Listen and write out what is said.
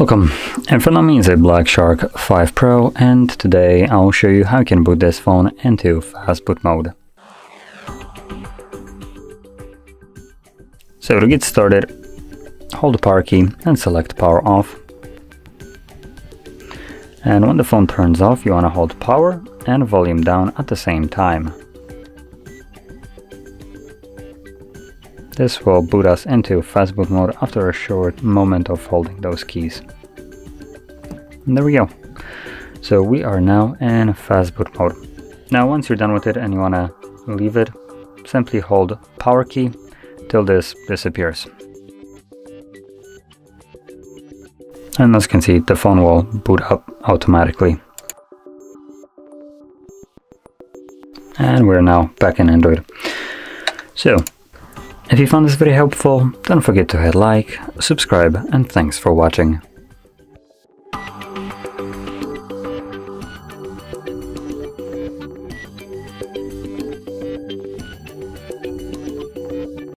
Welcome, in front of me is a Black Shark 5 Pro and today I'll show you how you can boot this phone into fast boot mode. So to get started, hold the power key and select power off. And when the phone turns off you want to hold power and volume down at the same time. This will boot us into fastboot mode after a short moment of holding those keys. And there we go. So we are now in fastboot mode. Now once you're done with it and you want to leave it, simply hold power key till this disappears. And as you can see, the phone will boot up automatically. And we're now back in Android. So if you found this video helpful, don't forget to hit like, subscribe and thanks for watching.